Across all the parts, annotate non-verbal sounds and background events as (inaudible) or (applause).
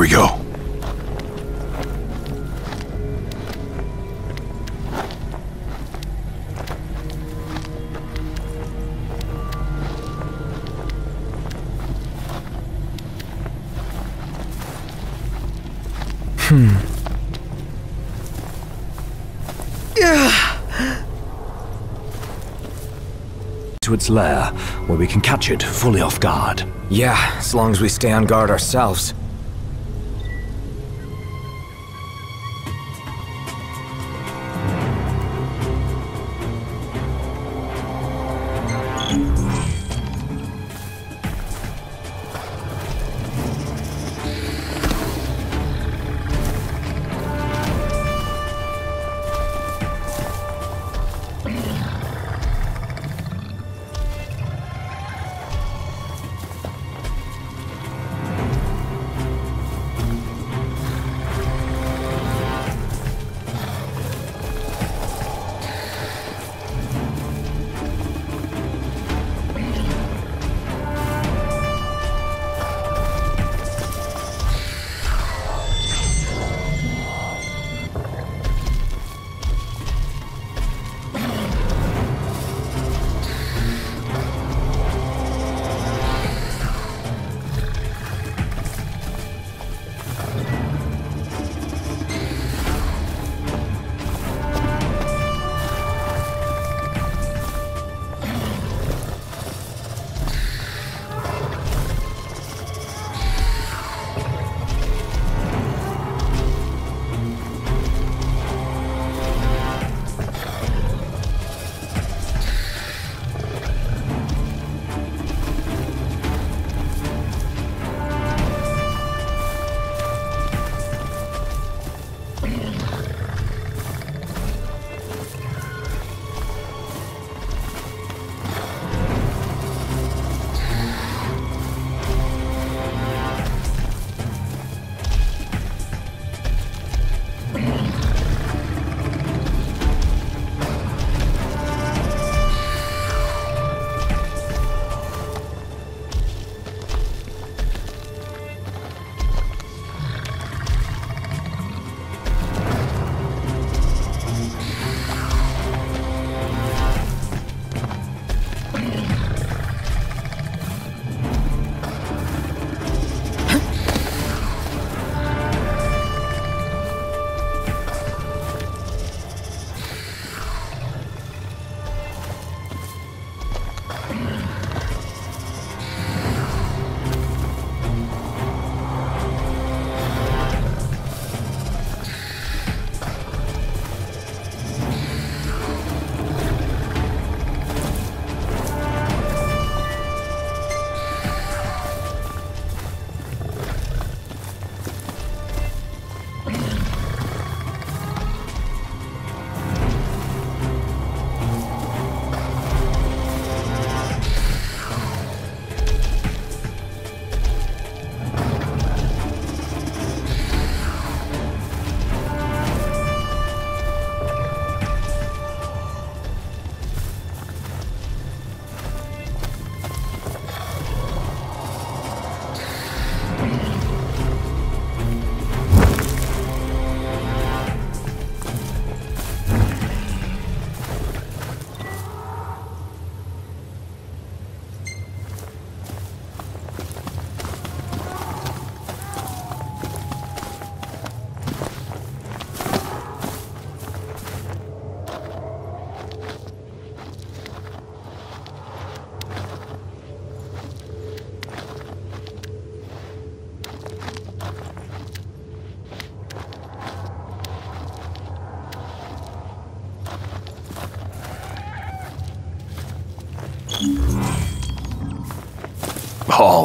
we go. Hmm. (sighs) To its lair, where we can catch it fully off guard. Yeah, as long as we stay on guard ourselves.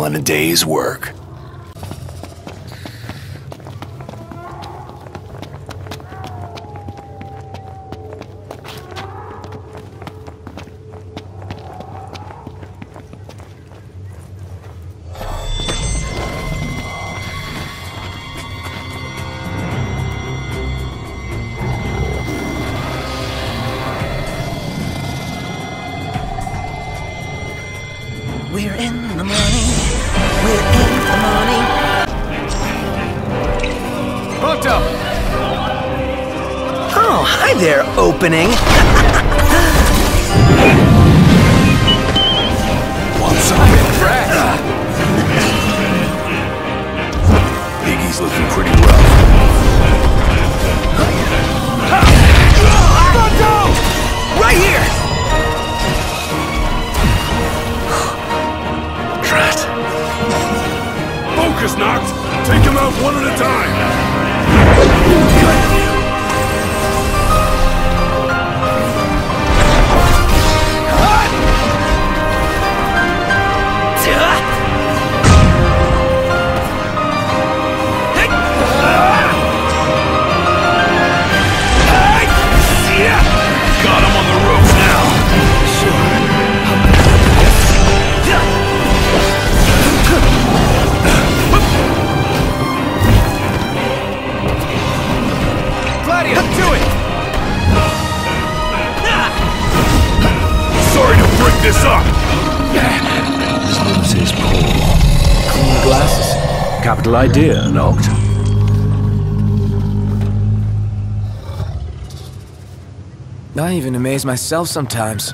In a day's work. Hooked up! Oh, hi there, opening. Want something? Brad! Iggy's looking pretty this up! Smooths his paw. Clean glasses. Capital idea, Noct. I even amaze myself sometimes.